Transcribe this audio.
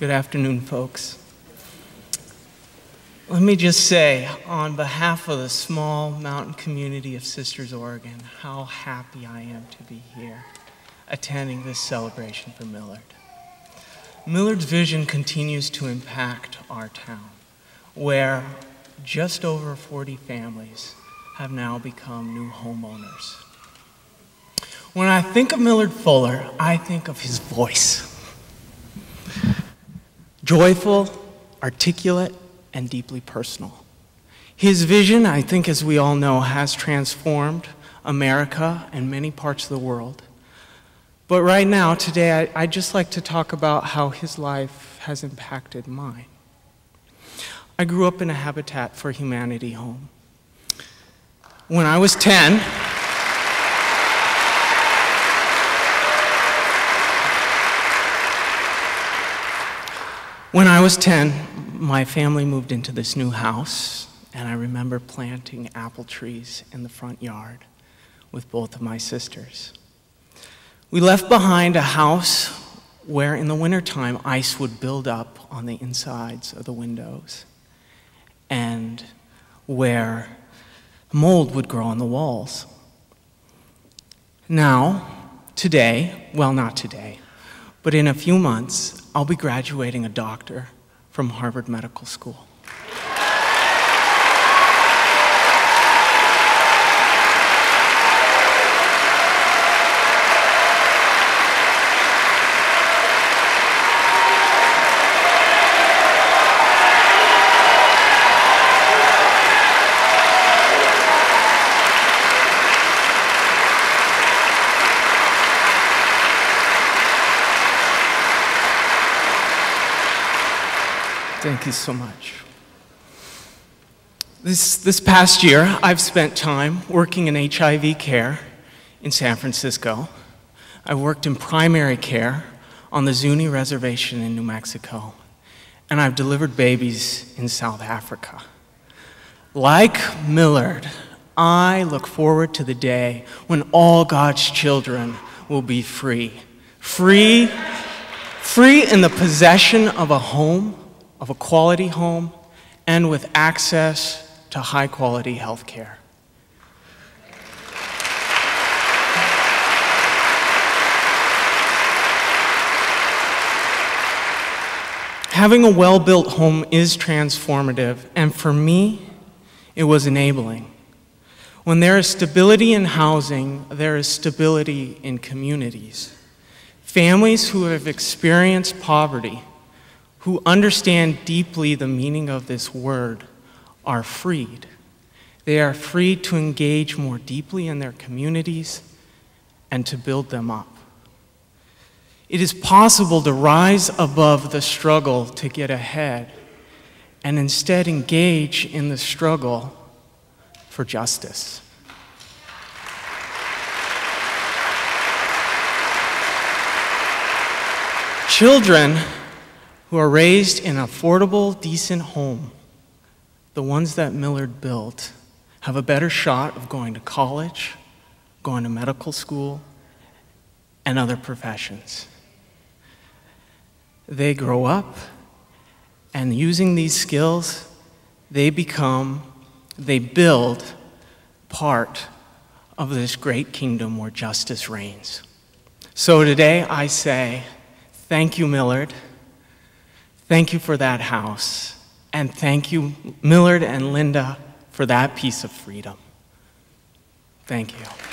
Good afternoon, folks. Let me just say, on behalf of the small mountain community of Sisters, Oregon, how happy I am to be here attending this celebration for Millard. Millard's vision continues to impact our town, where just over 40 families have now become new homeowners. When I think of Millard Fuller, I think of his voice. Joyful, articulate, and deeply personal. His vision, I think, as we all know, has transformed America and many parts of the world. But right now, today, I, would just like to talk about how his life has impacted mine. I grew up in a Habitat for Humanity home. When I was 10, when I was 10, my family moved into this new house, and I remember planting apple trees in the front yard with both of my sisters. We left behind a house where, in the wintertime, ice would build up on the insides of the windows, and where mold would grow on the walls. Now, today, well, not today, but in a few months, I'll be graduating a doctor from Harvard Medical School. Thank you so much. This, this past year, I've spent time working in HIV care in San Francisco. I worked in primary care on the Zuni Reservation in New Mexico, and I've delivered babies in South Africa. Like Millard, I look forward to the day when all God's children will be free. Free, free in the possession of a home of a quality home and with access to high quality health care. Having a well built home is transformative, and for me, it was enabling. When there is stability in housing, there is stability in communities. Families who have experienced poverty who understand deeply the meaning of this word are freed. They are free to engage more deeply in their communities and to build them up. It is possible to rise above the struggle to get ahead and instead engage in the struggle for justice. Children who are raised in an affordable, decent home, the ones that Millard built, have a better shot of going to college, going to medical school, and other professions. They grow up, and using these skills, they become, they build part of this great kingdom where justice reigns. So today I say, thank you, Millard. Thank you for that house. And thank you, Millard and Linda, for that piece of freedom. Thank you.